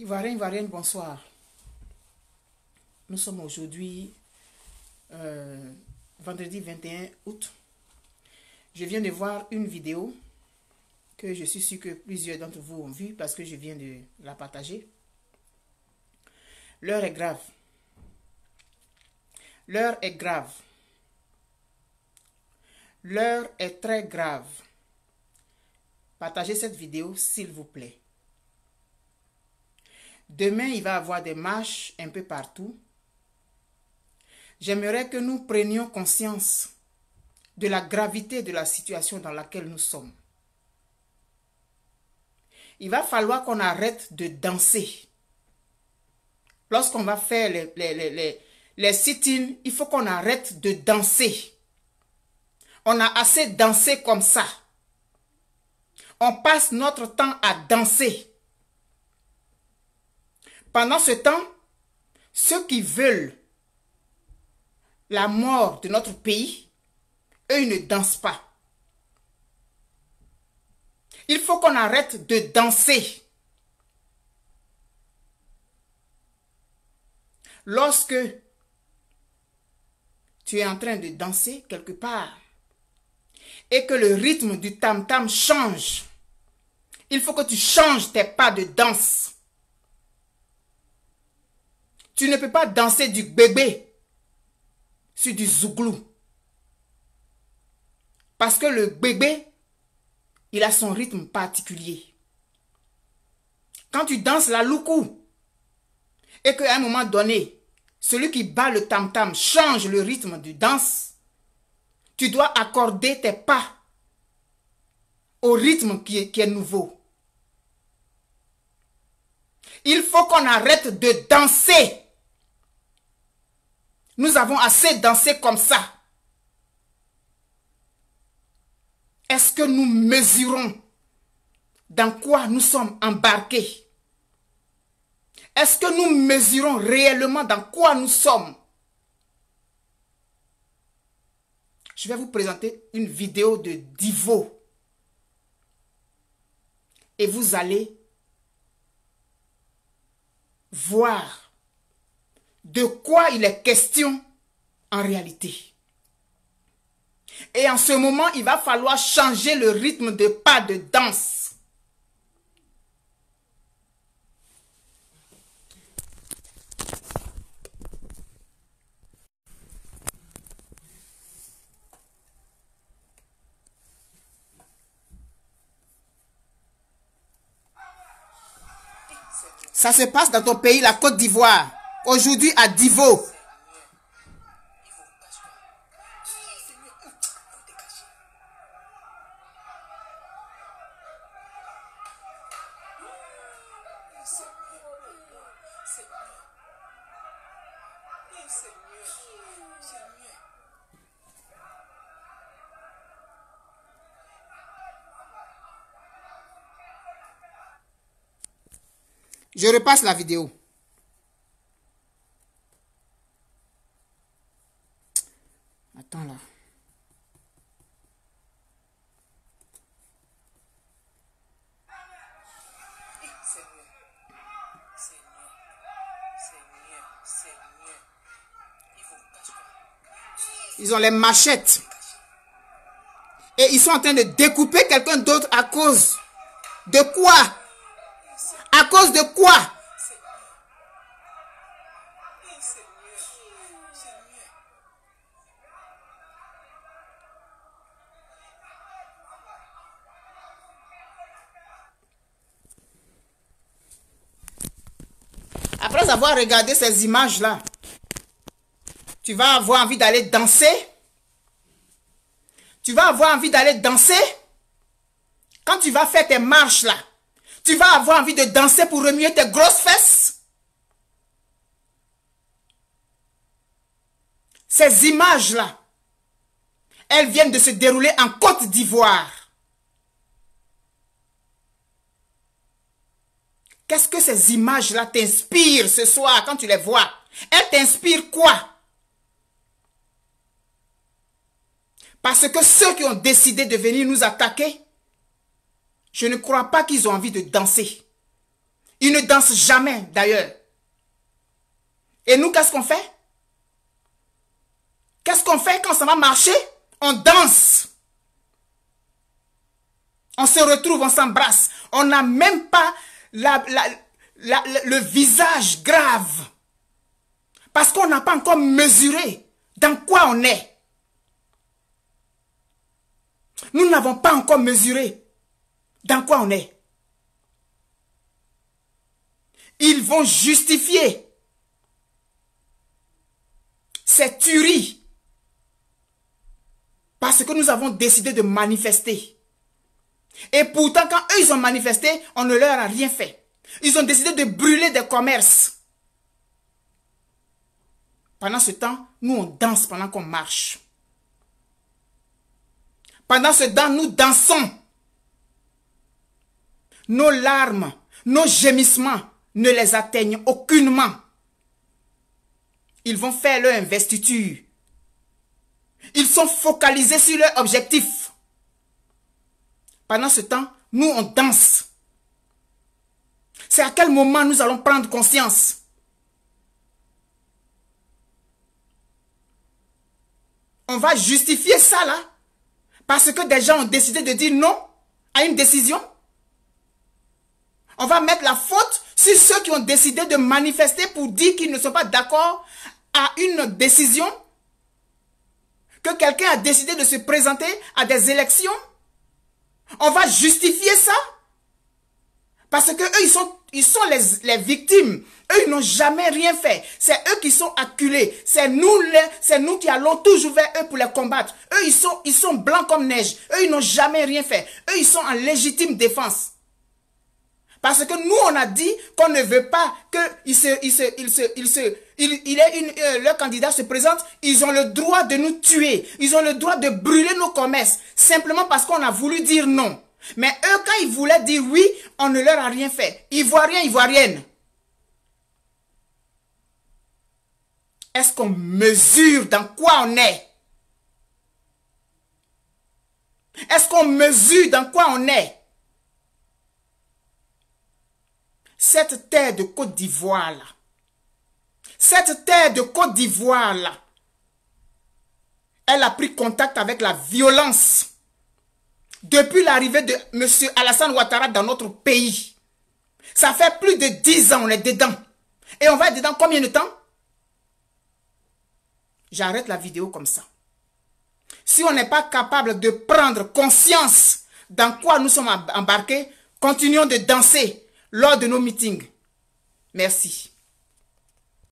Ivoirien, Ivoirienne, bonsoir. Nous sommes aujourd'hui euh, vendredi 21 août. Je viens de voir une vidéo que je suis sûr que plusieurs d'entre vous ont vue parce que je viens de la partager. L'heure est grave. L'heure est grave. L'heure est très grave. Partagez cette vidéo, s'il vous plaît. Demain, il va y avoir des marches un peu partout. J'aimerais que nous prenions conscience de la gravité de la situation dans laquelle nous sommes. Il va falloir qu'on arrête de danser. Lorsqu'on va faire les, les, sit-ins, il faut qu'on arrête de danser. On a assez dansé comme ça. On passe notre temps à danser. Pendant ce temps, ceux qui veulent la mort de notre pays, eux, ils ne dansent pas. Il faut qu'on arrête de danser. Lorsque tu es en train de danser quelque part et que le rythme du tam-tam change, il faut que tu changes tes pas de danse. Tu ne peux pas danser du bébé sur du zouglou. Parce que le bébé, il a son rythme particulier. Quand tu danses la loukou et qu'à un moment donné, celui qui bat le tam-tam change le rythme du danse, tu dois accorder tes pas au rythme qui est nouveau. Il faut qu'on arrête de danser nous avons assez dansé comme ça. Est-ce que nous mesurons dans quoi nous sommes embarqués? Est-ce que nous mesurons réellement dans quoi nous sommes? Je vais vous présenter une vidéo de Divo. Et vous allez voir de quoi il est question en réalité. Et en ce moment, il va falloir changer le rythme de pas de danse. Ça se passe dans ton pays, la Côte d'Ivoire. Aujourd'hui à Divo. Je repasse la vidéo. Attends là. Ils ont les machettes. Et ils sont en train de découper quelqu'un d'autre à cause de quoi? À cause de quoi? Après avoir regardé ces images-là, tu vas avoir envie d'aller danser. Tu vas avoir envie d'aller danser. Quand tu vas faire tes marches là, tu vas avoir envie de danser pour remuer tes grosses fesses. Ces images-là, elles viennent de se dérouler en Côte d'Ivoire. Qu'est-ce que ces images-là t'inspirent ce soir quand tu les vois? Elles t'inspirent quoi? Parce que ceux qui ont décidé de venir nous attaquer, je ne crois pas qu'ils ont envie de danser. Ils ne dansent jamais d'ailleurs. Et nous, qu'est-ce qu'on fait? Qu'est-ce qu'on fait quand ça va marcher? On danse. On se retrouve, on s'embrasse. On n'a même pas le visage grave. Parce qu'on n'a pas encore mesuré dans quoi on est. Nous n'avons pas encore mesuré dans quoi on est. Ils vont justifier cette tuerie parce que nous avons décidé de manifester. Et pourtant, quand eux, ils ont manifesté, on ne leur a rien fait. Ils ont décidé de brûler des commerces. Pendant ce temps, nous, on danse pendant qu'on marche. Pendant ce temps, nous dansons. Nos larmes, nos gémissements ne les atteignent aucunement. Ils vont faire leur investiture. Ils sont focalisés sur leur objectif. Pendant ce temps, nous, on danse. C'est à quel moment nous allons prendre conscience? On va justifier ça là parce que des gens ont décidé de dire non à une décision. On va mettre la faute sur ceux qui ont décidé de manifester pour dire qu'ils ne sont pas d'accord à une décision. Que quelqu'un a décidé de se présenter à des élections. On va justifier ça. Parce que eux, ils sont, les, victimes. Eux, ils n'ont jamais rien fait. C'est eux qui sont acculés. C'est nous, nous qui allons toujours vers eux pour les combattre. Eux, ils sont, ils sont blancs comme neige. Eux, ils n'ont jamais rien fait. Eux, ils sont en légitime défense. Parce que nous, on a dit qu'on ne veut pas que se, il se, il se, il se, il, il est une, euh, leur candidat se présente. Ils ont le droit de nous tuer. Ils ont le droit de brûler nos commerces. Simplement parce qu'on a voulu dire non. Mais eux, quand ils voulaient dire oui, on ne leur a rien fait. Voient rien. Est-ce qu'on mesure dans quoi on est? Est-ce qu'on mesure dans quoi on est? Cette terre de Côte d'Ivoire là, cette terre de Côte d'Ivoire là, elle a pris contact avec la violence depuis l'arrivée de M. Alassane Ouattara dans notre pays. Ça fait plus de dix ans, on est dedans. Et on va être dedans combien de temps? J'arrête la vidéo comme ça. Si on n'est pas capable de prendre conscience dans quoi nous sommes embarqués, continuons de danser lors de nos meetings. Merci.